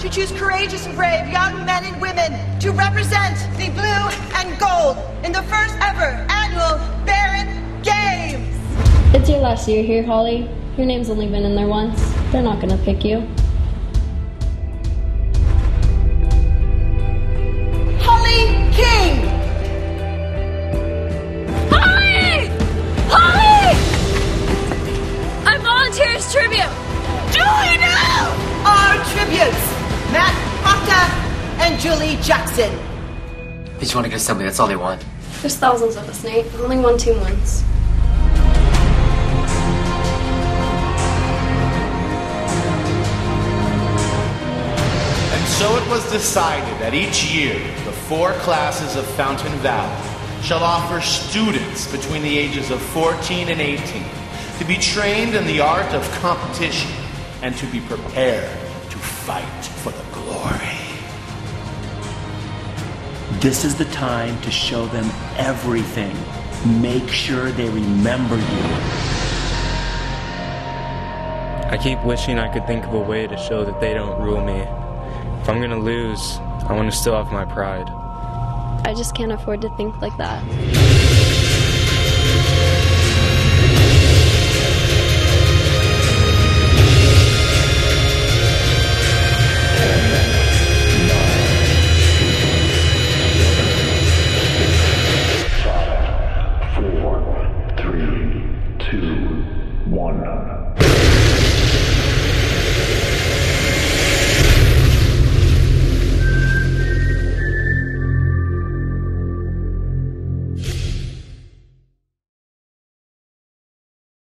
to choose courageous and brave young men and women to represent the your last year here, Holly. Your name's only been in there once. They're not gonna pick you. Holly King! Holly! Holly! I volunteer as tribute. Julie, no! Our tributes, Matt Proctor and Julie Jackson. They just want to get assembly, that's all they want. There's thousands of us, Nate. Only one team wins. So it was decided that each year the four classes of Fountain Valley shall offer students between the ages of 14 and 18 to be trained in the art of competition and to be prepared to fight for the glory. This is the time to show them everything. Make sure they remember you. I keep wishing I could think of a way to show that they don't rule me. If I'm gonna lose, I want to still have my pride. I just can't afford to think like that. Four, three, two, one.